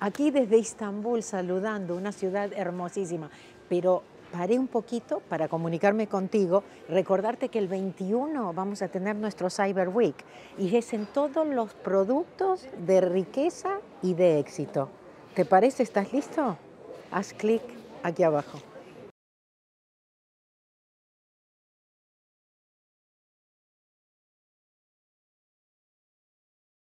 aquí desde Istambul saludando, una ciudad hermosísima, pero paré un poquito para comunicarme contigo, recordarte que el 21 vamos a tener nuestro Cyber Week y es en todos los productos de riqueza y de éxito. ¿Te parece? ¿Estás listo? Haz clic aquí abajo.